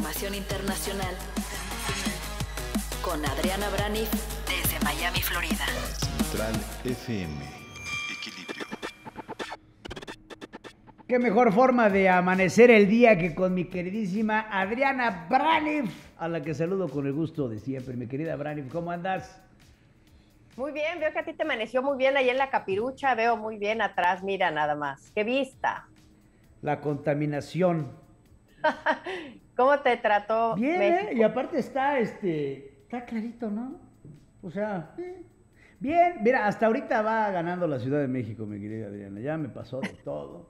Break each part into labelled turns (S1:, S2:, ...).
S1: información internacional con Adriana Braniff desde Miami, Florida.
S2: Central FM. Equilibrio.
S3: Qué mejor forma de amanecer el día que con mi queridísima Adriana Braniff, a la que saludo con el gusto de siempre. Mi querida Braniff, ¿cómo andas?
S4: Muy bien, veo que a ti te amaneció muy bien ahí en la capirucha, veo muy bien atrás, mira nada más. ¡Qué vista!
S3: La contaminación.
S4: ¿Cómo te trató
S3: Bien,
S4: México?
S3: ¿eh? y aparte está, este, está clarito, ¿no? O sea, eh, bien, mira, hasta ahorita va ganando la Ciudad de México, mi querida Adriana. Ya me pasó de todo.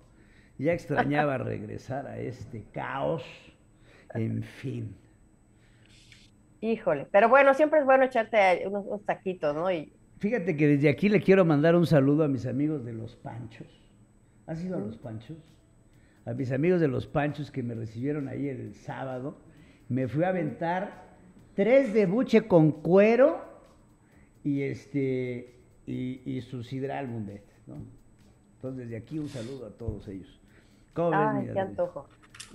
S3: Ya extrañaba regresar a este caos. En fin.
S4: Híjole, pero bueno, siempre es bueno echarte unos, unos taquitos, ¿no? Y
S3: Fíjate que desde aquí le quiero mandar un saludo a mis amigos de Los Panchos. ¿Has ido a Los Panchos? A mis amigos de Los Panchos que me recibieron ahí el sábado. Me fui a aventar tres de buche con cuero y este y, y su sidral bundet, ¿no? Entonces desde aquí un saludo a todos ellos. ¿Cómo ves, mi
S4: Ay, qué
S3: Adriana?
S4: antojo.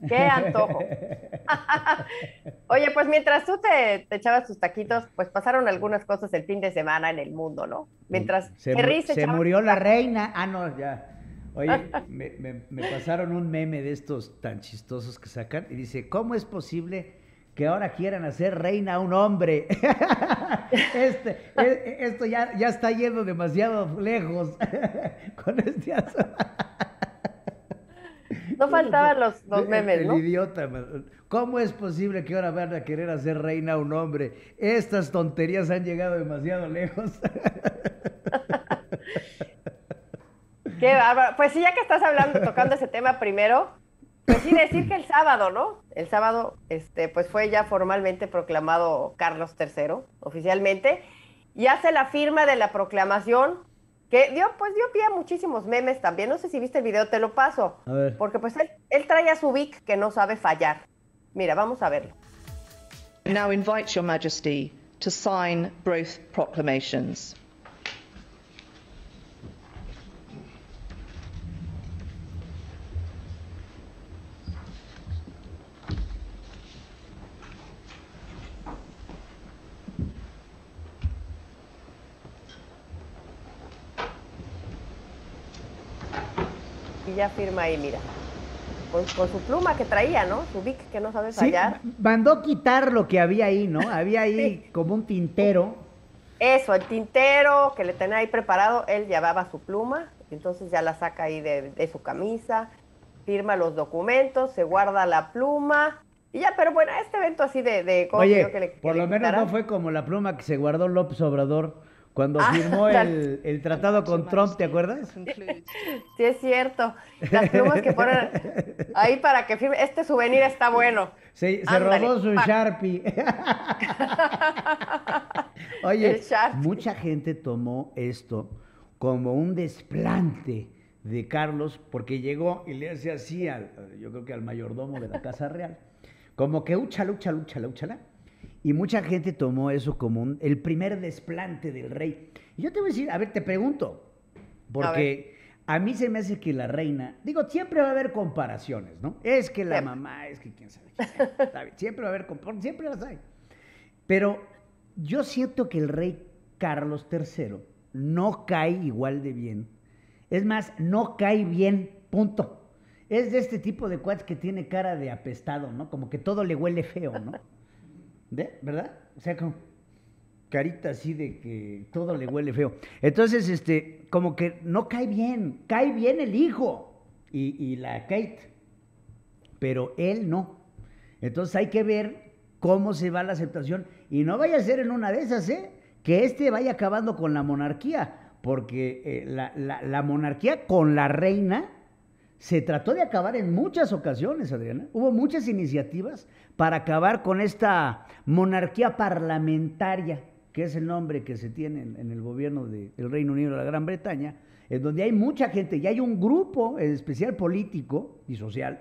S4: Qué antojo. Oye, pues mientras tú te, te echabas tus taquitos, pues pasaron algunas cosas el fin de semana en el mundo, ¿no? Mientras
S3: se, se
S4: echaba
S3: murió la reina. Ah, no, ya. Oye, me, me- me pasaron un meme de estos tan chistosos que sacan y dice, ¿cómo es posible que ahora quieran hacer reina a un hombre? Este, e- esto ya, ya está yendo demasiado lejos con este asunto.
S4: No faltaban los, los
S3: El-
S4: memes,
S3: el
S4: ¿no?
S3: idiota, man. ¿Cómo es posible que ahora van a querer hacer reina a un hombre? Estas tonterías han llegado demasiado lejos.
S4: Qué bárbaro. Pues sí, ya que estás hablando, tocando ese tema primero, pues sí decir que el sábado, ¿no? El sábado, este, pues fue ya formalmente proclamado Carlos III, oficialmente, y hace la firma de la proclamación, que dio, pues dio pie a muchísimos memes también. No sé si viste el video, te lo paso.
S3: A ver.
S4: Porque pues él, él trae a su Vic que no sabe fallar. Mira, vamos a verlo.
S5: Now invite Your Majesty to sign both proclamations.
S4: Ya firma ahí, mira. Con, con su pluma que traía, ¿no? Su Vic que no sabe
S3: Sí,
S4: fallar.
S3: mandó quitar lo que había ahí, ¿no? Había ahí
S4: Sí.
S3: como un tintero.
S4: Eso, el tintero que le tenía ahí preparado, él llevaba su pluma, entonces ya la saca ahí de, de su camisa, firma los documentos, se guarda la pluma, y ya, pero bueno, este evento así de... de ¿cómo
S3: Oye,
S4: que le-
S3: por lo menos no fue como la pluma que se guardó López Obrador cuando
S4: Ah,
S3: firmó el, el tratado con Trump, ¿te acuerdas?
S4: Sí, es cierto. Las plumas que ponen ahí para que firme. Este souvenir está bueno.
S3: Se, se
S4: Ándale,
S3: robó su
S4: pa.
S3: Sharpie. Oye,
S4: Sharpie.
S3: mucha gente tomó esto como un desplante de Carlos porque llegó y le hace así al, yo creo que al mayordomo de la Casa Real, como que úchala, úchala, úchala, úchala. Y mucha gente tomó eso como un- el primer desplante del rey. Y yo te voy a decir, a ver, te pregunto, porque a, mí se me hace que la reina, digo, siempre va a haber comparaciones, ¿no? Es que la mamá, es que quién sabe. quién sabe, siempre va a haber comparaciones, siempre las hay. Pero yo siento que el rey Carlos III no cae igual de bien. Es más, no cae bien, punto. Es de este tipo de cuates que tiene cara de apestado, ¿no? Como que todo le huele feo, ¿no? ¿De? ¿Verdad? O sea, como carita así de que todo le huele feo. Entonces, este, como que no cae bien, cae bien el hijo y, la Kate, pero él no. Entonces hay que ver cómo se va la aceptación y no vaya a ser en una de esas, ¿eh? Que este vaya acabando con la monarquía, porque eh, la monarquía con la reina se trató de acabar en muchas ocasiones, Adriana. Hubo muchas iniciativas para acabar con esta monarquía parlamentaria, que es el nombre que se tiene en, el gobierno de- del Reino Unido de la Gran Bretaña, en donde hay mucha gente y hay un grupo en especial político y social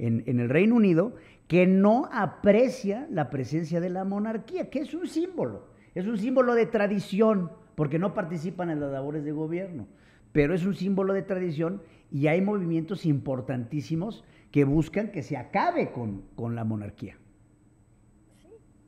S3: en, en el Reino Unido que no aprecia la presencia de la monarquía, que es un símbolo, es un símbolo de tradición, porque no participan en las labores de gobierno, pero es un símbolo de tradición y hay movimientos importantísimos que buscan que se acabe con, con la monarquía.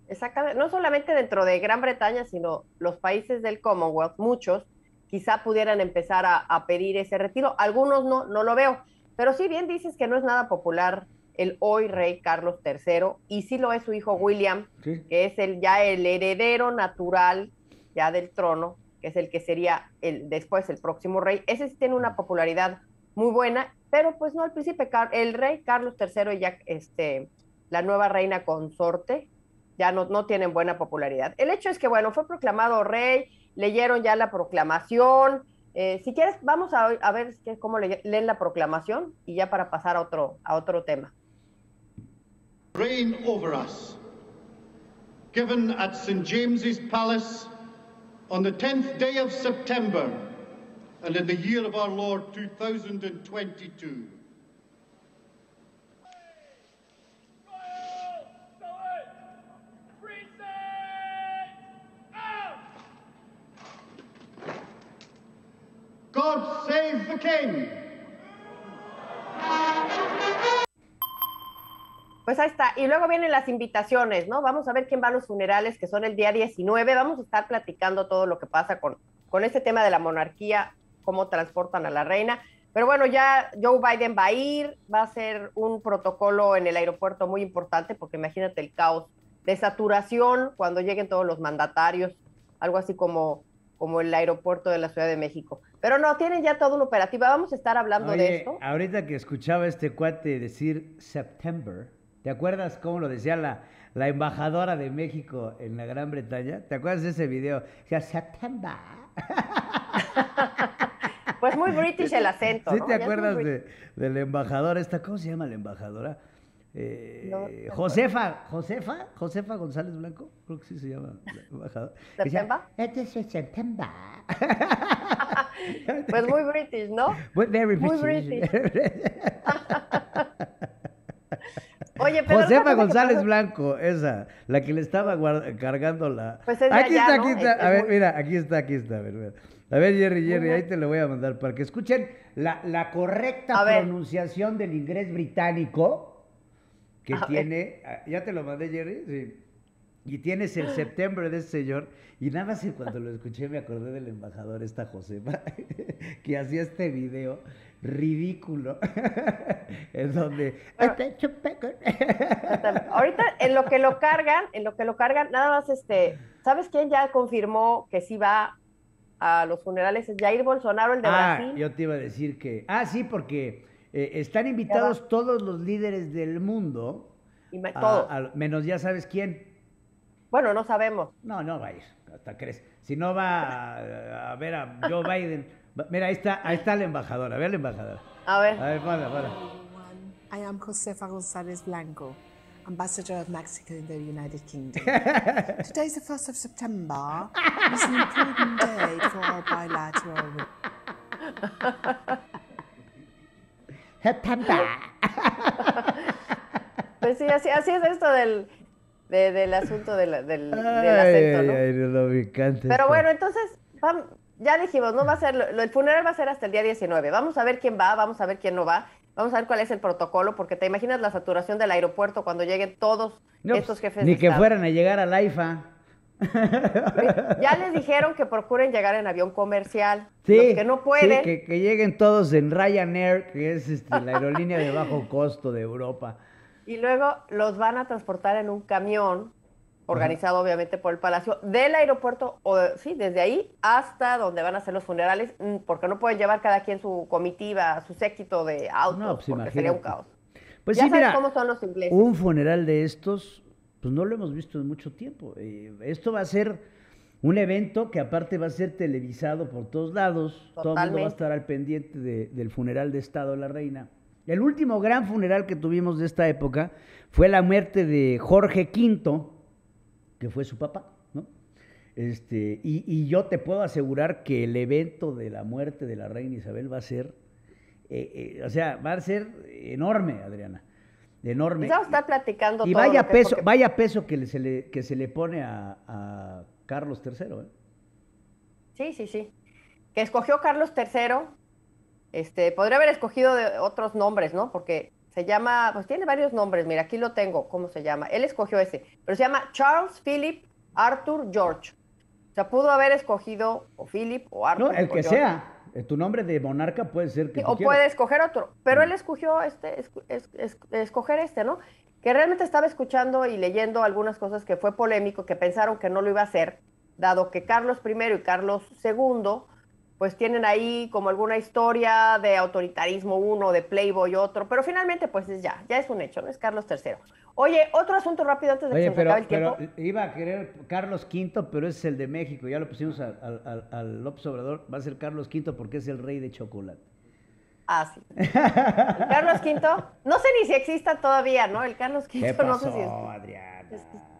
S4: Exactamente, no solamente dentro de Gran Bretaña, sino los países del Commonwealth, muchos quizá pudieran empezar a, a, pedir ese retiro. Algunos no, no lo veo, pero sí bien dices que no es nada popular el hoy rey Carlos III, y sí lo es su hijo William,
S3: Sí.
S4: que es el ya el heredero natural ya del trono, que es el que sería el después el próximo rey. Ese sí tiene una popularidad muy buena, pero pues no el príncipe Car- el rey Carlos III y ya este la nueva reina consorte ya no, no tienen buena popularidad. El hecho es que, bueno, fue proclamado rey, leyeron ya la proclamación. Eh, si quieres, vamos a, a ver qué- cómo le- leen la proclamación y ya para pasar a otro, a otro tema.
S6: reign over us. Given at St. James's Palace on the 10th day of September and in the year of our Lord 2022. God save the King!
S4: Pues ahí está. Y luego vienen las invitaciones, ¿no? Vamos a ver quién va a los funerales, que son el día 19. Vamos a estar platicando todo lo que pasa con, con este tema de la monarquía, cómo transportan a la reina. Pero bueno, ya Joe Biden va a ir, va a ser un protocolo en el aeropuerto muy importante, porque imagínate el caos de saturación cuando lleguen todos los mandatarios, algo así como, como el aeropuerto de la Ciudad de México. Pero no, tienen ya todo un operativo. Vamos a estar hablando de
S3: Oye,
S4: esto.
S3: ahorita que escuchaba a este cuate decir September, ¿te acuerdas cómo lo decía la, la embajadora de México en la Gran Bretaña? ¿Te acuerdas de ese video? Decía September.
S4: Muy british el acento.
S3: ¿Sí
S4: ¿no?
S3: te acuerdas
S4: british.
S3: de, de la embajadora esta? ¿Cómo se llama la embajadora? Eh,
S4: No,
S3: Josefa, Josefa, Josefa González Blanco, creo que sí se llama la embajadora. Decía,
S4: ¿September?
S3: "Este es September.
S4: Pues muy british, ¿no?
S3: Muy- very
S4: Muy
S3: British.
S4: Oye, pero
S3: Josefa González Blanco, esa, la que le estaba cargando la.
S4: Pues es de
S3: aquí
S4: allá,
S3: está,
S4: ¿no?
S3: aquí está.
S4: Es-
S3: a ver, mira, aquí está, aquí está. A ver, mira. A ver, Jerry, Jerry, ahí te lo voy a mandar para que escuchen la, la correcta pronunciación del inglés británico que
S4: A
S3: tiene. ah, Ya te lo mandé, Jerry, sí. Y tienes el septiembre de ese señor. Y nada más cuando lo escuché me acordé del embajador, esta Josefa, que hacía este video ridículo, en donde...
S4: Ahorita en lo que lo cargan, en lo que lo cargan, nada más este, ¿sabes quién ya confirmó que sí va a los funerales? Es Jair Bolsonaro, el de
S3: ah,
S4: Brasil.
S3: yo te iba a decir que... Ah, sí, porque eh, están invitados todos los líderes del mundo,
S4: Y me-
S3: a-
S4: todo.
S3: a- menos ya sabes quién.
S4: Bueno, no sabemos.
S3: No, no va a ir, hasta crees. Si no va a, a ver a Joe Biden. Mira, ahí está, ahí está la embajadora, ve a la embajadora.
S4: A ver.
S3: A ver, para, para.
S7: everyone. I am Josefa González Blanco, Ambassador of Mexico in the United Kingdom. Today's the 1st of September. It's an important day for our bilateral.
S3: September.
S4: Pues sí, así, así es esto del, de- del asunto del, del, del
S3: Ay,
S4: acento,
S3: ay,
S4: ¿no?
S3: ay, no, no, me encanta
S4: Pero
S3: esto.
S4: bueno, entonces, vam- ya dijimos, no va a ser, el funeral va a ser hasta el día 19. Vamos a ver quién va, vamos a ver quién no va, vamos a ver cuál es el protocolo, porque te imaginas la saturación del aeropuerto cuando lleguen todos
S3: No,
S4: estos
S3: pues,
S4: jefes
S3: Ni
S4: de
S3: que
S4: Estado.
S3: fueran a llegar a la IFA.
S4: Ya les dijeron que procuren llegar en avión comercial.
S3: Sí,
S4: Los que no pueden,
S3: sí, que, que lleguen todos en Ryanair, que es este, la aerolínea de bajo costo de Europa.
S4: y luego los van a transportar en un camión, organizado obviamente por el Palacio, del aeropuerto, o sí, desde ahí hasta donde van a hacer los funerales, mm, porque no pueden llevar cada quien su comitiva, su séquito de autos,
S3: No, pues,
S4: porque sería un caos.
S3: Pues
S4: ya
S3: sí,
S4: sabes
S3: mira,
S4: cómo son los ingleses.
S3: un funeral de estos, pues no lo hemos visto en mucho tiempo. Eh, esto va a ser un evento que aparte va a ser televisado por todos lados. Todo el mundo va a
S4: Totalmente.
S3: estar al pendiente de- del funeral de Estado de la Reina. El último gran funeral que tuvimos de esta época fue la muerte de Jorge V, que fue su papá, ¿no? Este, y, y yo te puedo asegurar que el evento de la muerte de la reina Isabel va a ser, eh, eh, o sea, va a ser enorme, Adriana, enorme.
S4: Pues vamos a estar platicando
S3: y
S4: todo
S3: vaya
S4: que
S3: peso,
S4: porque-
S3: vaya peso que se le, que se le pone a, a Carlos III, ¿eh?
S4: Sí, sí, sí. Que escogió Carlos III, este, podría haber escogido de otros nombres, ¿no? Porque Se llama, pues tiene varios nombres, mira, aquí lo tengo, ¿cómo se llama? Él escogió ese, pero se llama Charles Philip Arthur George. O sea, pudo haber escogido o Philip o Arthur.
S3: No, el que
S4: George.
S3: sea. Eh, Tu nombre de monarca puede ser que
S4: Sí, o
S3: quieras.
S4: puede escoger otro, pero él escogió este, es- escoger este, ¿no? Que realmente estaba escuchando y leyendo algunas cosas que fue polémico, que pensaron que no lo iba a hacer, dado que Carlos I y Carlos II, pues tienen ahí como alguna historia de autoritarismo uno, de Playboy otro, pero finalmente pues es ya, ya es un hecho, ¿no? Es Carlos III. Oye, otro asunto rápido antes de que se
S3: pero,
S4: acabe el tiempo.
S3: pero iba a querer Carlos V, pero ese es el de México. Ya lo pusimos al, al, López Obrador. Va a ser Carlos V porque es el rey de chocolate.
S4: Ah, sí. El Carlos V, no sé ni si exista todavía, ¿no? El Carlos V,
S3: ¿Qué pasó,
S4: no sé si es...
S3: Adriana? ¿Qué pa-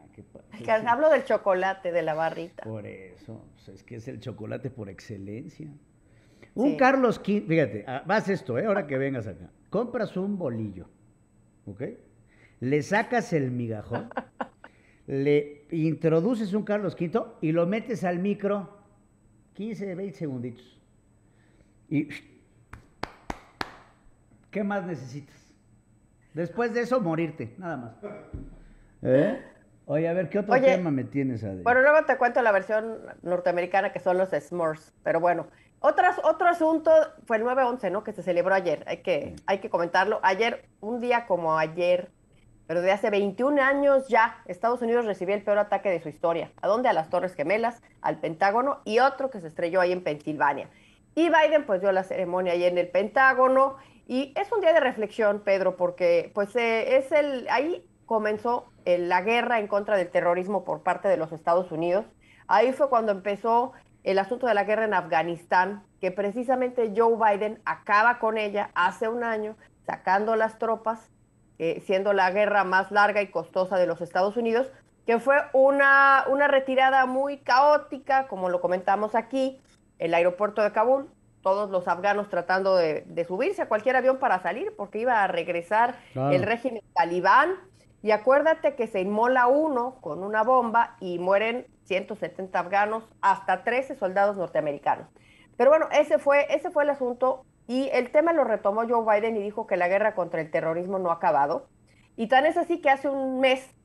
S4: Que Hablo del chocolate, de la barrita.
S3: Por eso, es que es el chocolate por excelencia. Un
S4: Sí.
S3: Carlos V, fíjate, ah, vas esto, ¿eh? ahora que vengas acá. Compras un bolillo, ¿ok? Le sacas el migajón, le introduces un Carlos V y lo metes al micro 15, 20 segunditos. Y ¿qué más necesitas? Después de eso, morirte, nada más. ¿Eh? Oye, a ver, ¿qué otro
S4: Oye,
S3: tema me tienes, Adri?
S4: Bueno, luego te cuento la versión norteamericana que son los S'mores, pero bueno. Otras, otro asunto fue el 9-11, ¿no? Que se celebró ayer, hay que, hay que comentarlo. Ayer, un día como ayer, pero de hace 21 años ya, Estados Unidos recibió el peor ataque de su historia. ¿A dónde? A las Torres Gemelas, al Pentágono y otro que se estrelló ahí en Pensilvania. Y Biden pues dio la ceremonia ahí en el Pentágono y es un día de reflexión, Pedro, porque pues eh, es el ahí comenzó eh, la guerra en contra del terrorismo por parte de los Estados Unidos. Ahí fue cuando empezó el asunto de la guerra en Afganistán, que precisamente Joe Biden acaba con ella hace un año, sacando las tropas, eh, siendo la guerra más larga y costosa de los Estados Unidos, que fue una, una retirada muy caótica, como lo comentamos aquí, el aeropuerto de Kabul, todos los afganos tratando de, de subirse a cualquier avión para salir, porque iba a regresar
S3: Claro.
S4: el régimen talibán. Y acuérdate que se inmola uno con una bomba y mueren 170 afganos, hasta 13 soldados norteamericanos. Pero bueno, ese fue, ese fue el asunto y el tema lo retomó Joe Biden y dijo que la guerra contra el terrorismo no ha acabado. Y tan es así que hace un mes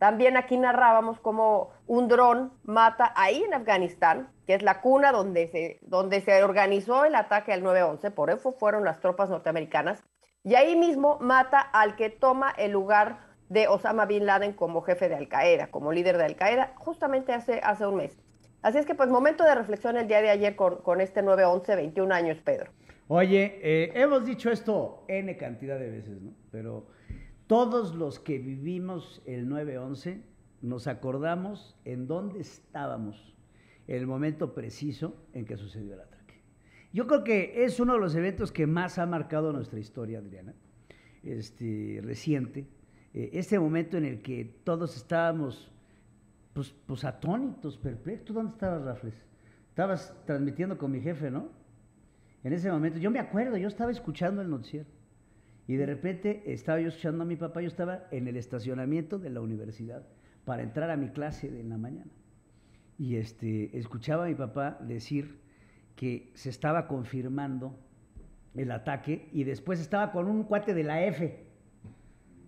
S4: también aquí narrábamos cómo un dron mata ahí en Afganistán, que es la cuna donde se, donde se organizó el ataque al 9-11, por eso fueron las tropas norteamericanas, y ahí mismo mata al que toma el lugar de Osama Bin Laden como jefe de Al Qaeda, como líder de Al Qaeda, justamente hace, hace un mes. Así es que pues momento de reflexión el día de ayer con, con este 9-11, 21 años, Pedro.
S3: Oye, eh, hemos dicho esto N cantidad de veces, ¿no? Pero todos los que vivimos el 9-11 nos acordamos en dónde estábamos el momento preciso en que sucedió el ataque. Yo creo que es uno de los eventos que más ha marcado nuestra historia, Adriana, este, reciente. Eh, este momento en el que todos estábamos pues, pues atónitos, perplejos. ¿Tú dónde estabas, Rafles? Estabas transmitiendo con mi jefe, ¿no? En ese momento, yo me acuerdo, yo estaba escuchando el noticiero. Y de repente estaba yo escuchando a mi papá, yo estaba en el estacionamiento de la universidad para entrar a mi clase de en la mañana. Y este, escuchaba a mi papá decir que se estaba confirmando el ataque y después estaba con un cuate de la F.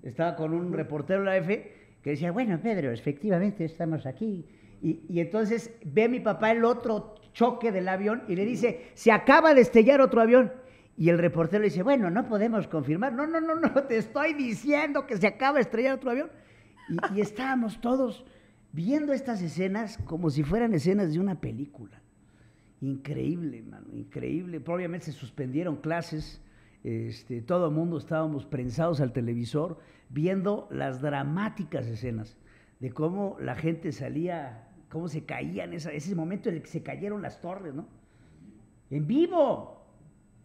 S3: Estaba con un reportero de la F que decía, bueno, Pedro, efectivamente estamos aquí. Y, y entonces ve a mi papá el otro choque del avión y le dice, se acaba de estrellar otro avión. Y el reportero le dice, bueno, no podemos confirmar. No, no, no, no, te estoy diciendo que se acaba de estrellar otro avión. Y, y estábamos todos viendo estas escenas como si fueran escenas de una película. Increíble, mano, increíble. Obviamente se suspendieron clases, este, todo el mundo estábamos prensados al televisor viendo las dramáticas escenas de cómo la gente salía, cómo se caían, esa, ese momento en el que se cayeron las torres, ¿no? En vivo.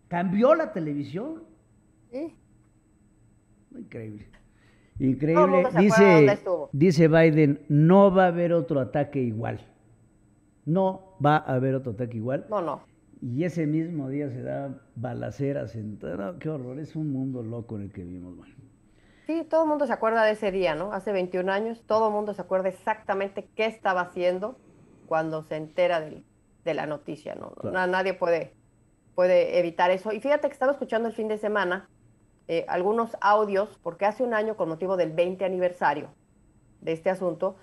S3: Cambió la televisión. Increíble. Increíble. dice Biden, no va a haber otro ataque igual. No va a haber otro ataque igual.
S4: No, no.
S3: Y ese mismo día se da balaceras en todo. no, qué horror, es un mundo loco en el que vivimos. Bueno.
S4: Sí, todo el mundo se acuerda de ese día, ¿no? Hace 21 años, todo el mundo se acuerda exactamente qué estaba haciendo cuando se entera de la noticia, ¿no?
S3: Claro.
S4: Nadie puede, puede evitar eso. Y fíjate que estaba escuchando el fin de semana eh, algunos audios, porque hace un año, con motivo del 20 aniversario de este asunto,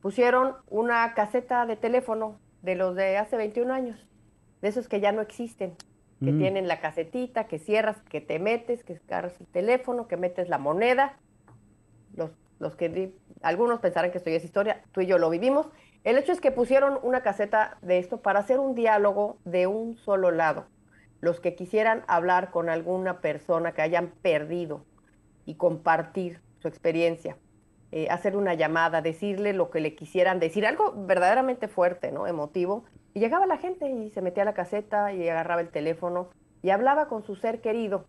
S4: pusieron una caseta de teléfono de los de hace 21 años, de esos que ya no existen, que
S3: Mm.
S4: tienen la casetita, que cierras, que te metes, que agarras el teléfono, que metes la moneda. Los, los que algunos pensarán que esto ya es historia, tú y yo lo vivimos. El hecho es que pusieron una caseta de esto para hacer un diálogo de un solo lado. Los que quisieran hablar con alguna persona que hayan perdido y compartir su experiencia, eh, hacer una llamada, decirle lo que le quisieran decir, algo verdaderamente fuerte, ¿no? Emotivo. Y llegaba la gente y se metía a la caseta y agarraba el teléfono y hablaba con su ser querido.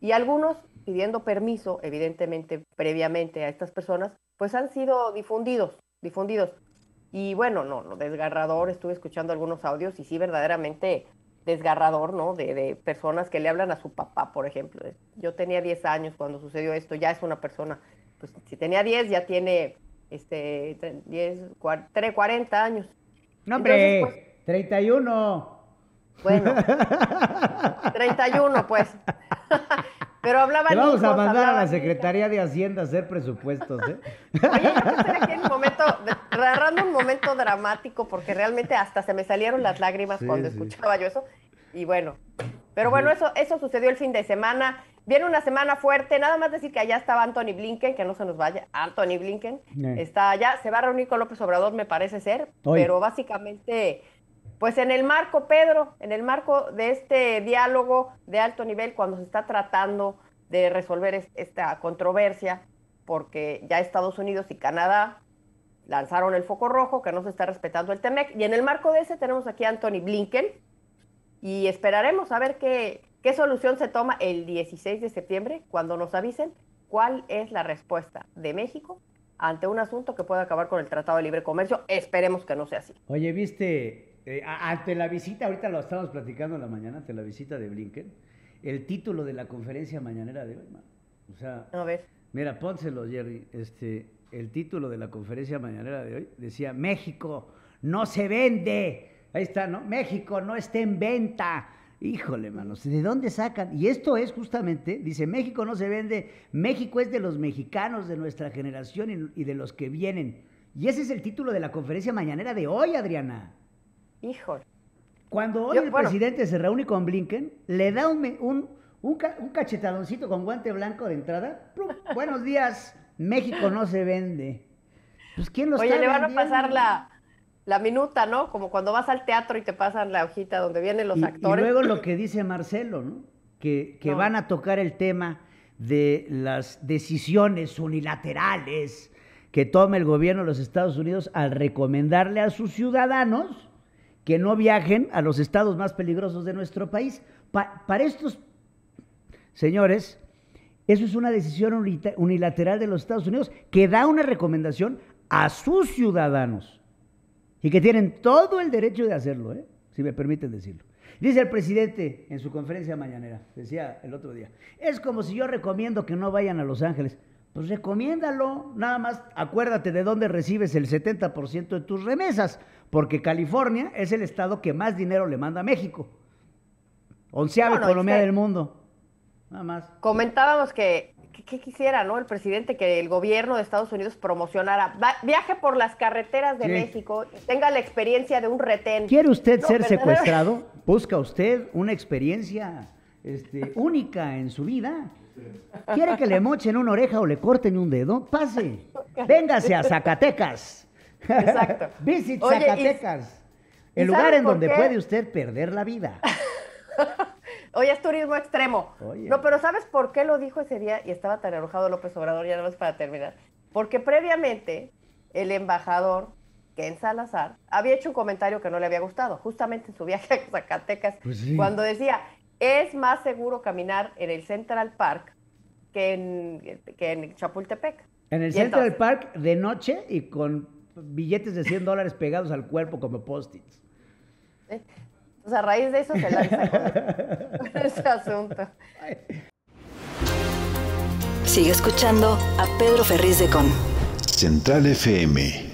S4: Y algunos pidiendo permiso, evidentemente, previamente a estas personas, pues han sido difundidos, difundidos. Y bueno, no, no, desgarrador, estuve escuchando algunos audios y sí, verdaderamente desgarrador, ¿no? De, de personas que le hablan a su papá, por ejemplo. Yo tenía 10 años cuando sucedió esto, ya es una persona, pues si tenía 10, ya tiene este, tre- 10, cua- tre- 40 años.
S3: No, hombre,
S4: Entonces,
S3: 31.
S4: Bueno, 31, pues. Pero hablaban
S3: Te vamos a mandar a la Secretaría de Hacienda a hacer presupuestos, ¿eh?
S4: Oye, yo estoy aquí en un momento, narrando un momento dramático, porque realmente hasta se me salieron las lágrimas
S3: Sí,
S4: cuando
S3: sí.
S4: escuchaba yo eso. Y bueno, pero bueno, eso, eso sucedió el fin de semana. Viene una semana fuerte, nada más decir que allá estaba Anthony Blinken, que no se nos vaya, Anthony Blinken
S3: Eh.
S4: está allá, se va a reunir con López Obrador, me parece ser,
S3: Hoy.
S4: pero básicamente, pues en el marco, Pedro, en el marco de este diálogo de alto nivel, cuando se está tratando de resolver es- esta controversia, porque ya Estados Unidos y Canadá lanzaron el foco rojo, que no se está respetando el TEMEC, y en el marco de ese tenemos aquí a Anthony Blinken, y esperaremos a ver qué, qué solución se toma el 16 de septiembre, cuando nos avisen cuál es la respuesta de México ante un asunto que puede acabar con el Tratado de Libre Comercio. Esperemos que no sea así.
S3: Oye, viste, eh, ante la visita, ahorita lo estábamos platicando en la mañana, ante la visita de Blinken, el título de la conferencia mañanera de hoy, mano. O sea,
S4: A ver.
S3: mira, pónselo, Jerry. Este, el título de la conferencia mañanera de hoy decía: México no se vende. Ahí está, ¿no? México no está en venta. Híjole, manos, ¿de dónde sacan? Y esto es justamente, dice, México no se vende, México es de los mexicanos de nuestra generación y, y de los que vienen. Y ese es el título de la conferencia mañanera de hoy, Adriana.
S4: Híjole.
S3: Cuando hoy
S4: Yo-
S3: el
S4: bueno.
S3: presidente se reúne con Blinken, le da un, me- un, un, ca- un cachetadoncito con guante blanco de entrada. Buenos días, México no se vende. Pues ¿quién lo
S4: Oye,
S3: está
S4: le van a pasar la, la minuta, ¿no? Como cuando vas al teatro y te pasan la hojita donde vienen los
S3: y, y
S4: actores.
S3: luego lo que dice Marcelo, ¿no? Que, que
S4: No.
S3: van a tocar el tema de las decisiones unilaterales que toma el gobierno de los Estados Unidos al recomendarle a sus ciudadanos que no viajen a los estados más peligrosos de nuestro país. Pa- para estos señores, eso es una decisión unilateral de los Estados Unidos que da una recomendación a sus ciudadanos y que tienen todo el derecho de hacerlo, ¿eh? si me permiten decirlo. Dice el presidente en su conferencia mañanera, decía el otro día, es como si yo recomiendo que no vayan a Los Ángeles. Pues recomiéndalo, nada más acuérdate de dónde recibes el 70% de tus remesas, porque California es el estado que más dinero le manda a México. Onceava
S4: No, no,
S3: economía del mundo. Nada más.
S4: Comentábamos que, que, que quisiera, ¿no? El presidente que el gobierno de Estados Unidos promocionara, va- viaje por las carreteras de
S3: Sí.
S4: México, y tenga la experiencia de un retén.
S3: ¿Quiere usted
S4: No,
S3: ser secuestrado? ¿Busca usted una experiencia este, única en su vida? ¿Quiere que le mochen una oreja o le corten un dedo? Pase. Véngase a Zacatecas.
S4: Exacto.
S3: Visit
S4: Oye,
S3: Zacatecas.
S4: ¿y
S3: el lugar en donde
S4: qué?
S3: puede usted perder la vida.
S4: Oye, es turismo extremo.
S3: Oye.
S4: No, pero ¿sabes por qué lo dijo ese día? Y estaba tan enojado López Obrador, ya nada más para terminar. Porque previamente el embajador Ken Salazar había hecho un comentario que no le había gustado, justamente en su viaje a Zacatecas,
S3: Pues sí.
S4: cuando decía, es más seguro caminar en el Central Park que en, que en Chapultepec.
S3: En el
S4: Y
S3: Central
S4: entonces-
S3: Park de noche y con billetes de 100 dólares pegados al cuerpo como post-its.
S4: Entonces, a raíz de eso se lanza con, con ese asunto.
S1: Sigue escuchando a Pedro Ferriz de Con.
S2: Central FM.